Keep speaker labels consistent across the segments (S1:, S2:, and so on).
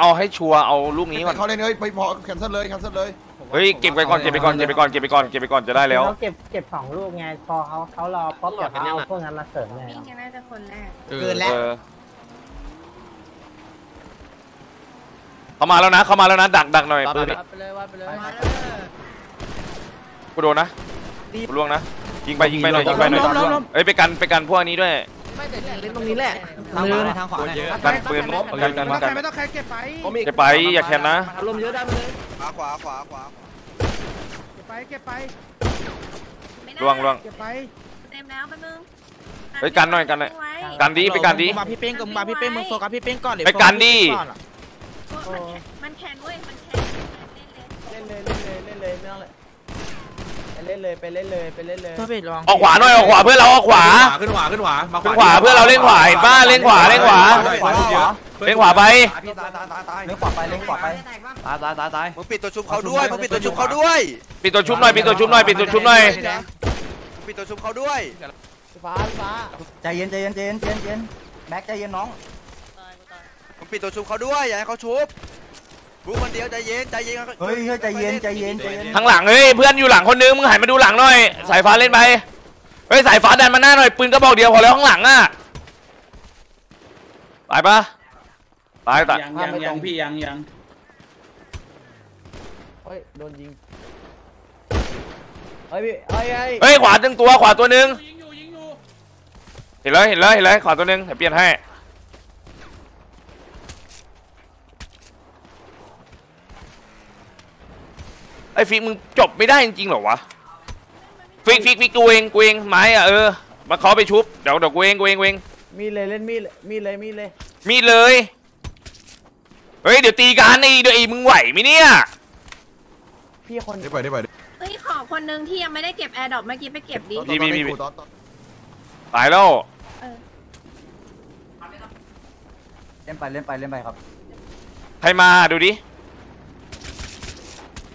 S1: เอาให้ชัวร์เอาลูกนี้ก่อน
S2: เขาเล่นเฮ้ยไปพอแคนเซิลเลยแคนเซิลเลย
S1: เฮ้ยเก็บไปก่อนเก็บไปก่อนเก็บไปก่อนเก็บไปก่อนเก็บไปก่อนจะได้แล้ว
S3: เขาเก็บเก็บสองลูกไงพอเขาเขารอป๊อปเดี๋ยวเขาเอาพวกนั้นมาเสริมไง
S4: วิ่งกันน่าจะคนแรก
S5: เกินแล้ว
S1: เออเขามาแล้วนะเขามาแล้วนะดักดักหน่อยปืน
S5: ไปเลยว่าไปเลย
S1: กูโดนนะกูล่วงนะยิงไปยิงไปหน่อยยิงไปหน่อยเอ้ยไปกันไปกันพวกนี้ด้วย
S5: ไม่แต่เล่นตรงนี้แหละ
S6: ทางขวาหน่อยทางขวาหน่อย
S1: กันปืนกันกันกัน
S5: ไม่ต้องใครเก็บไป
S1: เก็บไปอย่าแคนนะ
S5: ลมเยอะได้ไปเลย
S2: ขวาขวาขวาขวา
S5: เก็บไปเก็บไป
S4: ไม่ได้
S1: ล่วงล่วง
S5: เก็บไป
S4: เต็มแล้วแป๊บนึง
S1: เฮ้ยกันหน่อยกันหน่อย
S4: ไว้
S1: กันดีไปกันดี
S6: มาพี่เป้งกับมาพี่เป้งมึงโฟกัสพี่เป้งก่อนเดี๋ยว
S1: ไปกันดิ
S4: มันแคนเว้ยมันแคนเล่นเล่น
S5: เล่นเลยเล่นเลยเล่นเลยไม่ต้องเลย เล่นเลยไปเล่นเลยไปเล่นเลย
S6: เพื่อไปลอง
S1: ออกขวาหน่อยออกขวาเพื่อนเราออกขวา
S7: ขึ้นขวาขึ้นขวามา
S1: ขึ้นขวาเพื่อนเราเล่นขวาเห็นป้าเล่นขวาเล่นขวา
S7: ขวาเยอะ
S1: เล่นขวาไป
S2: พี่ตายตายตายตาย
S6: เลี้ยงขวาไปเลี้ยงขวาไป
S2: ตายตายตายตายมึงปิดตัวชุบเขาด้วยมึงปิดตัวชุบเขาด้วย
S1: ปิดตัวชุบหน่อยปิดตัวชุบหน่อยปิดตัวชุบหน่อย
S2: ปิดตัวชุบเขาด้วย
S5: ฟ้าฟ้า
S6: ใจเย็นใจเย็นใจเย็นใจเย็นใจเย็นแม็กใจเย็นน้อง
S2: มึงปิดตัวชุบเขาด้วยอย่าให้เขาชุบ รู้คนเดียวใจเย็นใจเย็น
S6: เฮ้ยเฮ้ยใจเย็นใจเย็นใจเย็น
S1: ข้างหลังเฮ้ยเพื่อนอยู่หลังคนนึงมึงหันมาดูหลังหน่อยสายฟ้าเล่นไปเฮ้ยสายฟ้าดันมาหน้าหน่อยปืนกระบอกเดียวพอแล้วข้างหลังอะตายปะตายตาย
S8: ยังยังยังพี่ยังยัง
S5: เฮ้ยโดนยิงเฮ้ยพี่เฮ้ยเฮ้ย
S1: เฮ้ยขวาหนึ่งตัวขวาตัวหนึ่ง
S8: ยิงอยู่ยิงอยู่
S1: เห็นเลยเห็นเลยเห็นเลยขวาตัวหนึ่งเดี๋ยวเปลี่ยนให้ ไอ้ฟิกมึงจบไม่ได้จริงๆเหรอวะฟิกฟิกฟิกกูเองกูเองไม้อะเออมาขอไปชุบเดี๋ยวเดี๋ยวกูเองกูเองกูเอง
S5: มีดเลยเล่นมีดเลยมีดเลยมีดเลย
S1: มีดเลยเฮ้ยเดี๋ยวตีกันไอ้เดี๋ยวไอ้มึงไหวไหมเนี่ย
S5: พี่คน
S2: ได้ไปได้ไป
S4: เฮ้ยขอคนนึงที่ยังไม่ได้เก็บแอร์ดรอปเมื่อกี้ไปเก็บดิ
S1: ตายแล้ว
S6: เล่นไปเล่นไปเล่นไปครับ
S1: ใครมาดูดิ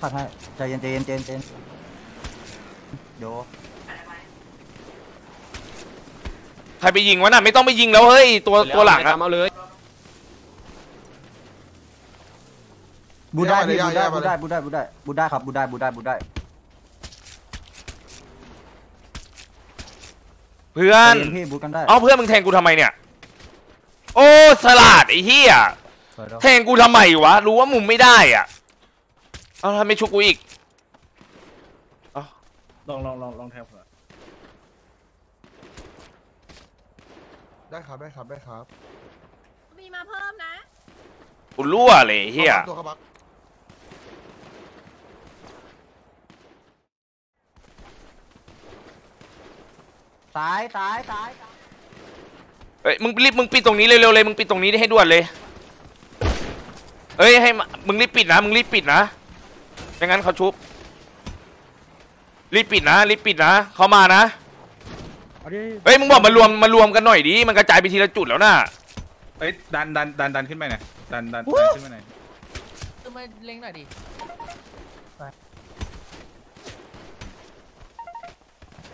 S6: ผัดให้ ใจเย็นใจเย็นใจเย็นใจเย็นเดี๋ยว
S1: ใครไปยิงวะน่ะไม่ต้องไปยิงแล้วเฮ้ยตัวตัวหลังอะ
S7: เอาเลย
S6: บูได้พี่บูได้บูได้บูได้บูได้บูได้ครับบูได้บูได้บูได้
S1: เพื่อ
S6: ใจ
S1: น
S6: เย็นพี่บูกันได้
S1: เอาเพื่อนมึงแทงกูทำไมเนี่ย โอ้สลัดไอ้เหี้ย
S6: สวยแล้ว
S1: แทงกูทำไมวะ รู้ว่ามุมไม่ได้อะ เอาทำไมชุกกูอีก
S8: ลองลองลองลองแทงเผื่อ
S2: ได้ครับได้ครับได้ครับ
S4: มีมาเพิ่มนะ
S1: กูรั่วเลยไอ้เหี้ย
S2: ตัวเขาบัก
S6: ซ้ายซ้ายซ้าย
S1: เฮ้ยมึงรีบมึงปิดตรงนี้เร็วๆเลยมึงปิดตรงนี้ให้ด่วนเลยเฮ้ยให้มามึงรีบปิดนะมึงรีบปิดนะไม่งั้นเขาชุบ รีบปิดนะรีบปิดนะเขามานะ
S5: เอาดิ
S1: เฮ้ยมึงบอกมารวมมารวมกันหน่อยดิมันกระจายไปทีละจุดแล้วน่ะ
S7: เอ้ยดันดันดันดันขึ้นไปหน่อยดันดันดันขึ้นไปหน่อย
S5: มาเล็งหน่อยดิ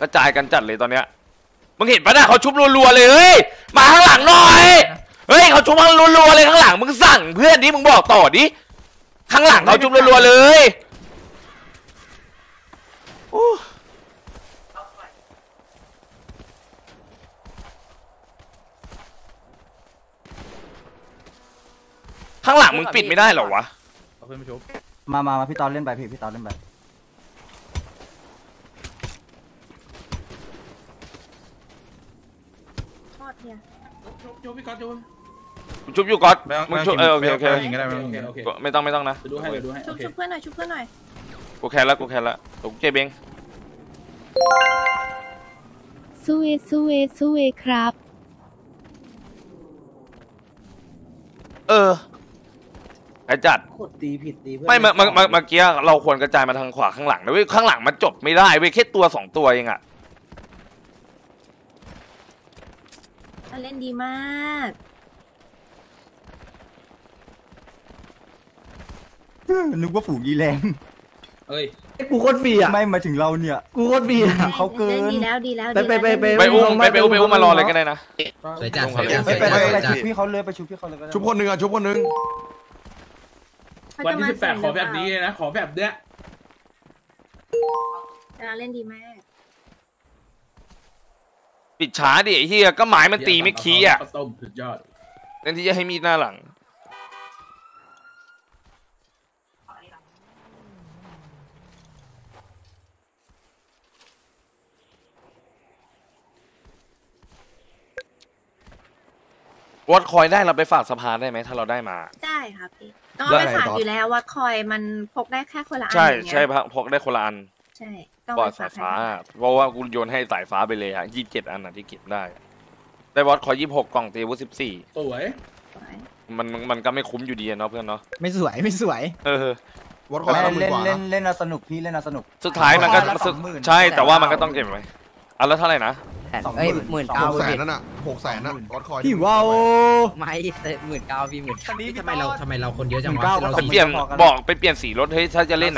S1: กระจายกันจัดเลยตอนเนี้ยมึงเห็นปะน่ะเขาชุบรัวๆเลยเฮ้ยมาข้างหลังหน่อยเฮ้ยเขาชุบมารัวๆเลยข้างหลังมึงสั่งเพื่อนดิมึงบอกต่อดิข้างหลังเขาชุบรัวๆเลย ข้างหลังมึงปิดไม่ได้เหรอวะ
S7: เอาเพื่อนมาชุบ
S6: มามามาพี่ตอนเล่นไปพี่พี่ตอนเล่นไป
S4: ทอดเนี่ย
S8: ชุบชุบพี่ก๊อตชุบ
S1: ชุบอยู่ก่อน
S7: ไม่ต้อง
S1: มึงชุบเออโอเคโอเค
S7: ไม่ต้องยิงก็ได้ไม่ต้องยิงก็ได้
S8: โอเค
S1: ก็ไม่ต้องไม่ต้องนะ
S8: เดี๋ยวดูให้เดี๋ยวดูให้
S4: ชุ
S8: โอบเค
S4: ชุบเพื่อนหน่อยชุบเพื่อนหน่อย
S1: กูแคร์แล้วกูแคร์แล้วเดี๋ยวกูเก็บเอง
S9: สู้เวสู้เวสู้เวครับ
S1: เออ ไอจัด
S5: กดตีผิดตีเพื่อน
S1: ไม่เมื่อเมื่อเมื่อเมื่อกี้เราควรกระจายมาทางขวาข้างหลังนะเว้ยข้างหลังมันจบไม่ได้เว้ยแค่ตัวสองตัวเองอะ
S4: เล่นดีมาก
S6: นึกว่าฝูงยีแรง
S8: เอ้ย
S5: กูโคตรฟรีอะ
S6: ไม่มาถึงเราเนี่ย
S5: กูโคตรฟรีอะ
S6: เขาเกิน
S4: ล่ดีแล้วดีแล้ว
S5: ไปไปไปไป
S1: ไปอุ้มไปไปอุ้มไปอุ้มมารอเลยก็ได้นะ
S6: ไปไปไปชุบพี่เขาเลยไปชุบพี่เขาเลยก็ได้
S2: ชุบคนหนึ่งอะชุบคนหนึ่ง
S4: เขา
S8: วัน
S4: จะ
S8: ที่
S4: มา
S8: สิบแปดขอแบบนี้เลยนะ ขอแบบเนี้ย
S4: แต่เราเล่นดีมาก
S1: ปิดช้าดิไอ้เฮียก็หมายมันตีไม่คีอะ
S8: ข้าวต้มสุดยอด
S1: แทนที่จะให้มีดหน้าหลังวัดคอยได้เราไปฝากสภาได้ไหมถ้าเราได้มา
S4: ได้ ครับพี่ต้อง
S1: แล้ว
S4: เอาไป
S1: ไหน
S4: ฝาก
S1: ต่อ
S4: อ
S1: อ
S4: ยู่แล้วว่าคอยมันพกได้แค่คนละอัน
S1: ใช่
S4: อย่างเงี้ย
S1: ใช่พกได้คนละอัน
S4: ใช่ต้อง
S1: ก่อ
S4: ไป
S1: นสา
S4: ฝายก
S1: ฟ้า
S4: ให้
S1: เพราะว่ากูโยนให้สายฟ้าไปเลยอะยี่สิบเจ็ดอันอะที่เก็บได้ ได้วัดคอยยี่สิบหกกล่องตีวุฒิสิบสี่
S8: สวย
S1: มันมันมันก็ไม่คุ้มอยู่ดีอะเนาะเพื่อนเนาะ
S6: ไม่สวยไม่สวย
S1: เออ
S10: วัดคอย
S6: เล่
S10: สาม
S6: น
S10: หมื่น
S6: เล่น
S10: กว่า
S6: เล่น
S10: นะ
S6: เล่นเอาสนุกพี่เล่นเอาสนุก
S1: สุดท้ายมันก็
S6: วัดคอยละ
S1: สุด
S6: 20,000
S1: ใช่แต่ว่ามันก็ต้องเก็บไว้อะแล้วเท่าไหร่นะ
S6: สอง
S5: เอ้ยหมื่นเก้า
S10: หกแสนนั่นน่ะหกแสนน่ะวัดคอย
S6: พี่ว้าว
S5: ไม่หมื่นเก้าพี่หมื่น
S6: คันนี้
S5: ทำไมเราทำไมเราคนเยอะจัง
S6: หมื่
S5: วะ
S6: นเก้า
S5: เรา
S1: ไปเปลี่ยนบอกไปเปลี่ยนสีรถเฮ้ยถ้าจะเล่นอะ